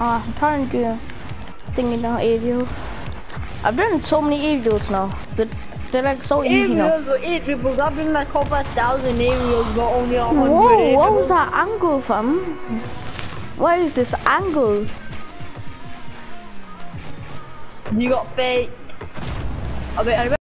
Ah, uh, I'm trying to do thinking now aerial. I've done so many aerials now. They're, they're like so aerials easy now. Aerials or. I've done like over a thousand aerials, but only a hundred. Whoa, aerials. what was that angle from? What is this angle? You got fake. I bet. I bet